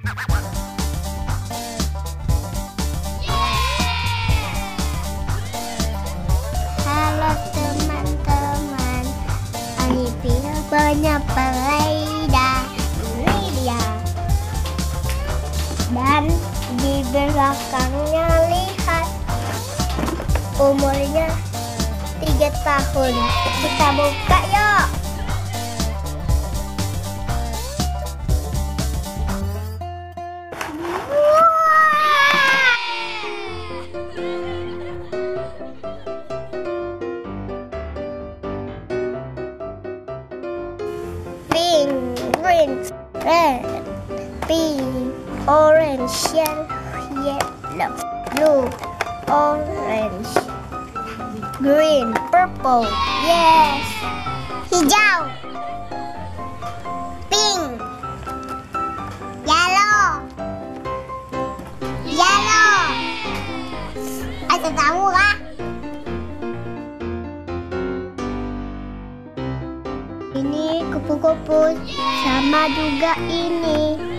Halo teman-teman, Anipia banyak peleda ini dia. Dan di belakangnya lihat umurnya tiga tahun. Kita buka yuk. Green, red, pink, orange, yellow, yellow, blue, orange, green, purple, yes, hijau, pink, yellow, yellow. Ada tahu kah? Ini kupu-kupu sama juga ini.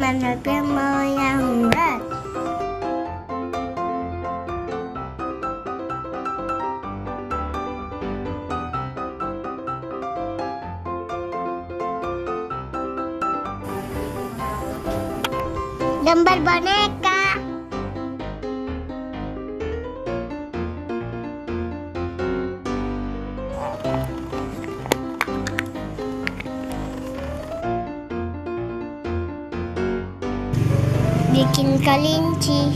Mau yang red. Gambar boneka. Bikin kelinci.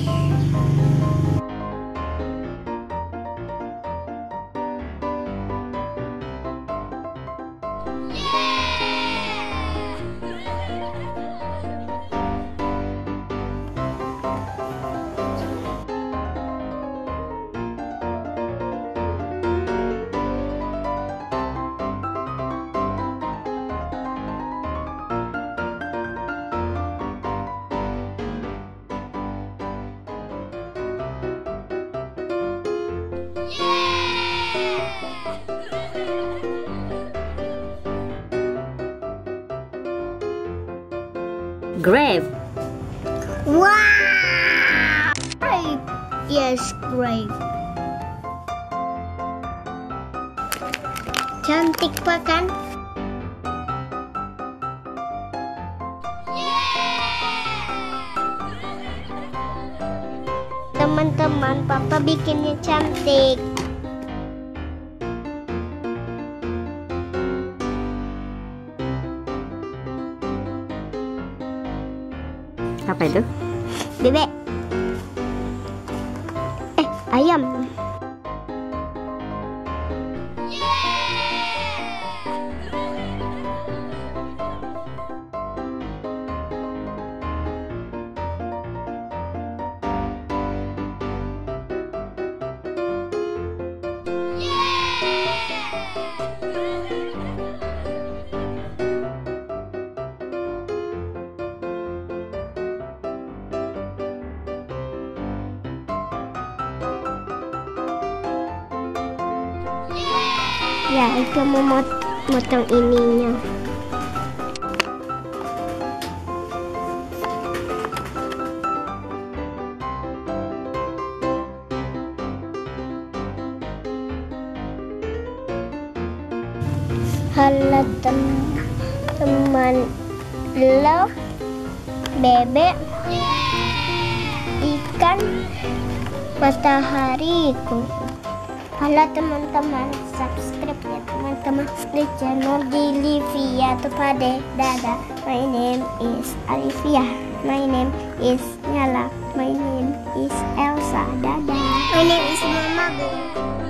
Grape. Wow! Grape. Yes, grape. Cantik pak kan? Teman-teman, papa bikinnya cantik. Apa itu? Bebek. Eh, ayam. Ya, itu mau mot- motong ininya. Halo teman-teman. Lo bebek ikan matahariku Halo teman-teman, subscribe ya teman-teman di channel Dilivia Tupade. Dadah, my name is Alivia. My name is Nyala. My name is Elsa. Dadah. My name is Mama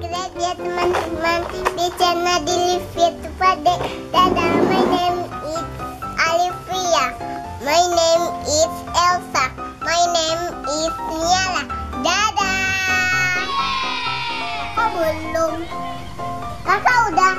subscribe ya teman-teman di channel di YouTube pada dadah my name is Alivia. My name is Elsa. My name is Niala dadah. Kok belum? Kakak udah